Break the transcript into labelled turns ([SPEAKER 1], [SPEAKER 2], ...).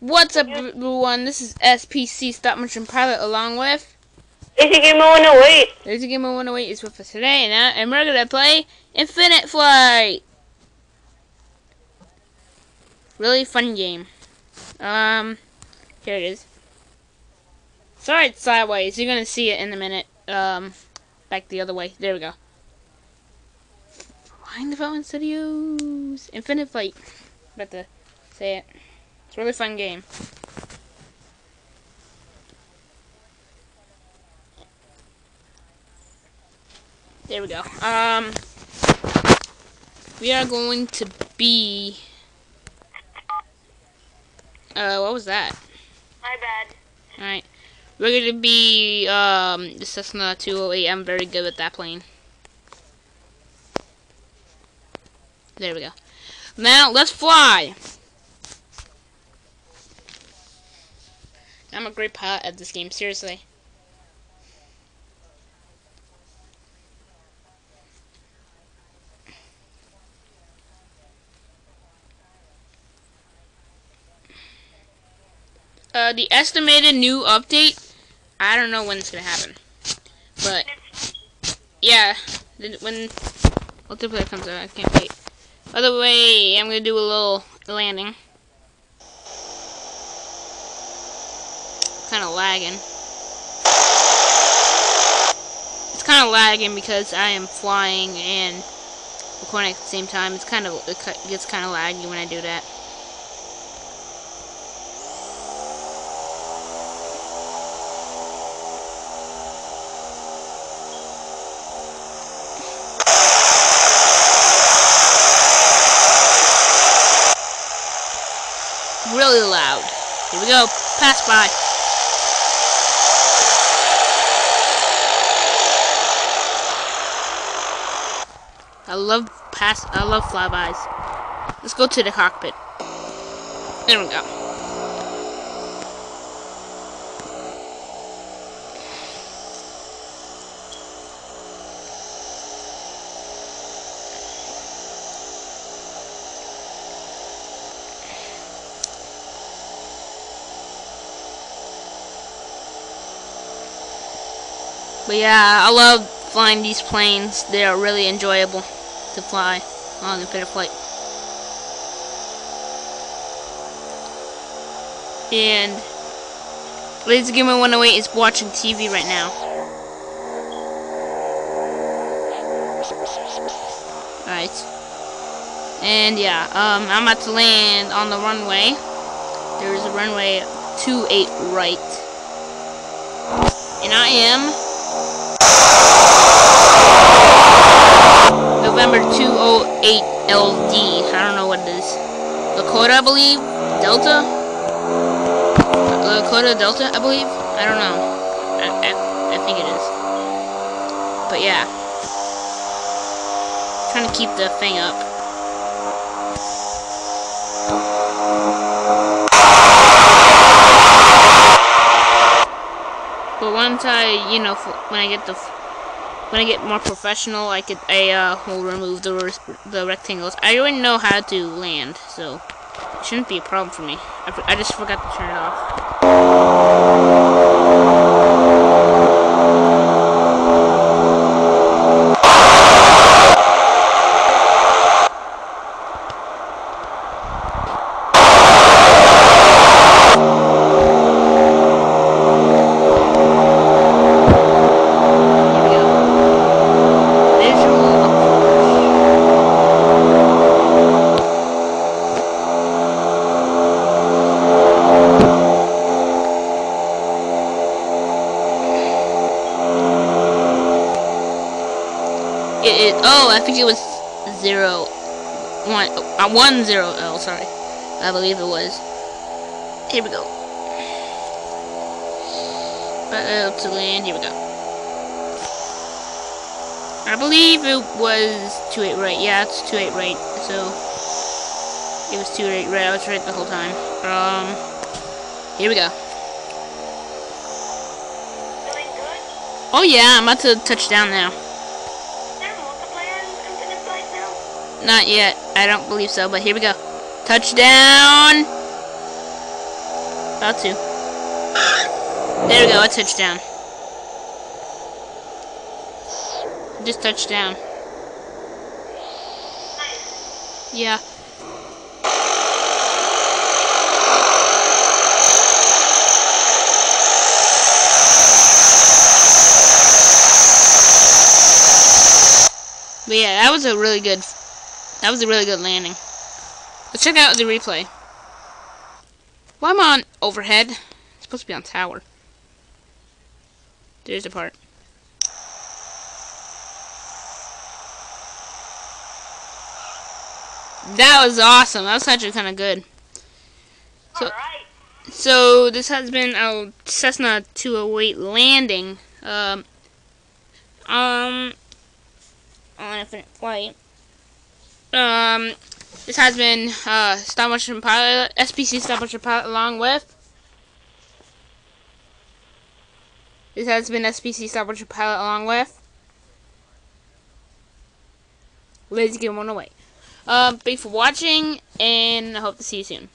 [SPEAKER 1] What's up, everyone? This is SPC Stop Motion Pilot along with
[SPEAKER 2] Lazy Gamer 108.
[SPEAKER 1] Lazy Gamer 108 is with us today, and, I, and we're gonna play Infinite Flight. Really fun game. Um, here it is. Sorry, it's sideways. You're gonna see it in a minute. Um, back the other way. There we go. Flying Development Studios, Infinite Flight. About to say it. It's a really fun game. There we go. Um, we are going to be. Uh, what was that?
[SPEAKER 2] My bad.
[SPEAKER 1] Alright. We're going to be, um, the Cessna 208. I'm very good with that plane. There we go. Now, let's fly! I'm a great pilot at this game, seriously. Uh, the estimated new update, I don't know when it's gonna happen. But, yeah, when multiplayer comes out, I can't wait. By the way, I'm gonna do a little landing. Kind of lagging. It's kind of lagging because I am flying and recording at the same time. It's kind of it gets kind of laggy when I do that. really loud. Here we go. Pass by. I love pass. I love flybys. Let's go to the cockpit. There we go. But yeah, I love flying these planes. They are really enjoyable to fly on Infinite Flight. And Lazy Gamer 108 is watching TV right now. Alright. And yeah, um, I'm about to land on the runway. There's a runway 28 right. And I am 208 LD. I don't know what it is. Lakota, I believe? Delta? Lakota Delta, I believe? I don't know. I, I, I think it is. But yeah. trying to keep the thing up. But once I, you know, when I get the when I get more professional, I could I uh, will remove the the rectangles. I already know how to land, so it shouldn't be a problem for me. I, I just forgot to turn it off. It, it, oh, I think it was zero, one, uh, one zero L. Sorry, I believe it was. Here we go. Uh, to land. Here we go. I believe it was two eight right. Yeah, it's two eight right. So it was two eight right. I was right the whole time. Um, here we go. Oh yeah, I'm about to touch down now. Not yet. I don't believe so, but here we go. Touchdown! About to. There we go, a touchdown. Just touchdown. Yeah. But yeah, that was a really good that was a really good landing. Let's check out the replay. Well, I'm on overhead. It's supposed to be on tower. There's the part. That was awesome. That was actually kind of good. So, so this has been a Cessna 208 landing. Um, um, on Infinite Flight. Um, this has been uh, Stop Motion Pilot, SPC Stop Motion Pilot, along with. This has been SPC Stop Motion Pilot, along with. Lazy Game 108. Um, thanks for watching, and I hope to see you soon.